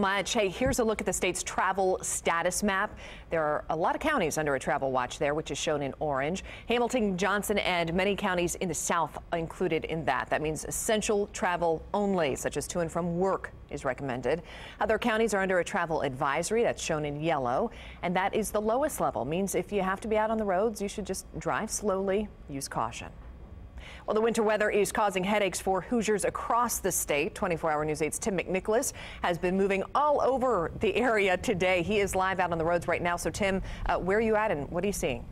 Much. Hey, here's a look at the state's travel status map. There are a lot of counties under a travel watch there, which is shown in orange. Hamilton, Johnson, and many counties in the south included in that. That means essential travel only, such as to and from work is recommended. Other counties are under a travel advisory that's shown in yellow, and that is the lowest level. Means if you have to be out on the roads, you should just drive slowly, use caution. Well, the winter weather is causing headaches for Hoosiers across the state. 24 Hour News 8's Tim McNicholas has been moving all over the area today. He is live out on the roads right now. So, Tim, uh, where are you at and what are you seeing?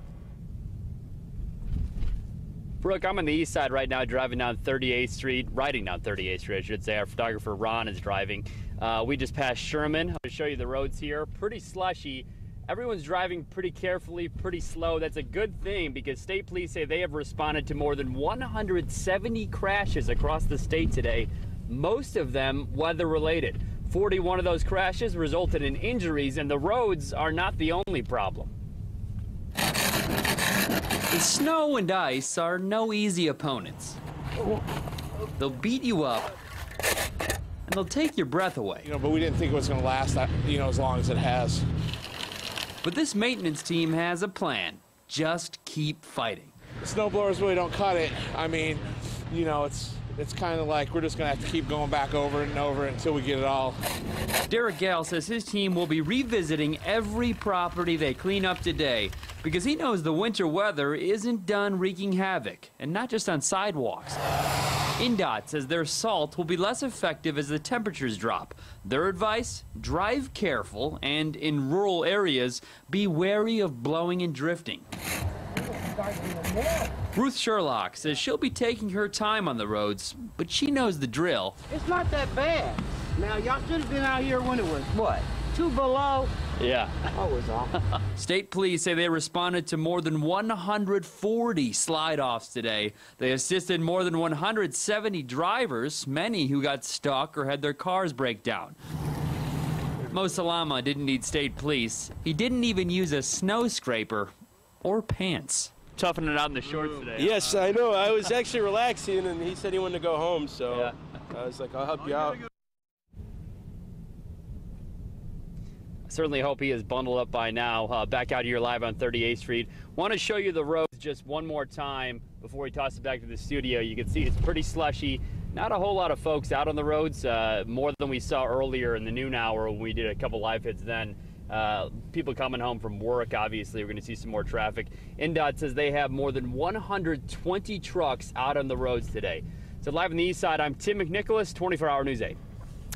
Brooke, I'm on the east side right now, driving down 38th Street, riding down 38th Street, I should say. Our photographer Ron is driving. Uh, we just passed Sherman. I'll show you the roads here. Pretty slushy. Everyone's driving pretty carefully, pretty slow. That's a good thing because state police say they have responded to more than 170 crashes across the state today, most of them weather related. 41 of those crashes resulted in injuries, and the roads are not the only problem. The snow and ice are no easy opponents. They'll beat you up, and they'll take your breath away. You know, but we didn't think it was going to last, that, you know, as long as it has. But this maintenance team has a plan. Just keep fighting. The snowblowers really don't cut it. I mean, you know, it's it's kind of like we're just going to have to keep going back over and over until we get it all. Derek Gale says his team will be revisiting every property they clean up today because he knows the winter weather isn't done wreaking havoc, and not just on sidewalks. INDOT says their salt will be less effective as the temperatures drop. Their advice drive careful and in rural areas, be wary of blowing and drifting. Ruth Sherlock says she'll be taking her time on the roads, but she knows the drill. It's not that bad. Now, y'all should have been out here when it was, what, two below? Yeah. That was awful. State police say they responded to more than 140 slide offs today. They assisted more than 170 drivers, many who got stuck or had their cars break down. Mo Salama didn't need state police. He didn't even use a snow scraper or pants. Toughing it out in the shorts today. Yes, I know. I was actually relaxing, and he said he wanted to go home, so Yeah. I was like, I'll help you out. Certainly hope he is bundled up by now. Uh, back out here live on 38th Street. Want to show you the roads just one more time before we toss it back to the studio. You can see it's pretty slushy. Not a whole lot of folks out on the roads, uh, more than we saw earlier in the noon hour when we did a couple live hits then. Uh, people coming home from work, obviously, we're going to see some more traffic. INDOT says they have more than 120 trucks out on the roads today. So, live on the east side, I'm Tim McNicholas, 24 Hour News 8.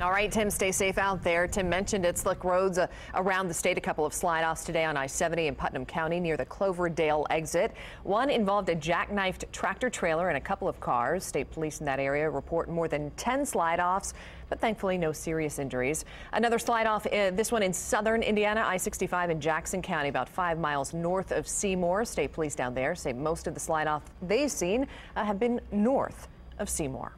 All right, Tim, stay safe out there. Tim mentioned it. Slick roads uh, around the state. A couple of slide offs today on I 70 in Putnam County near the Cloverdale exit. One involved a jackknifed tractor trailer and a couple of cars. State police in that area report more than 10 slide offs, but thankfully no serious injuries. Another slide off, uh, this one in southern Indiana, I 65 in Jackson County, about five miles north of Seymour. State police down there say most of the slide off they've seen uh, have been north of Seymour.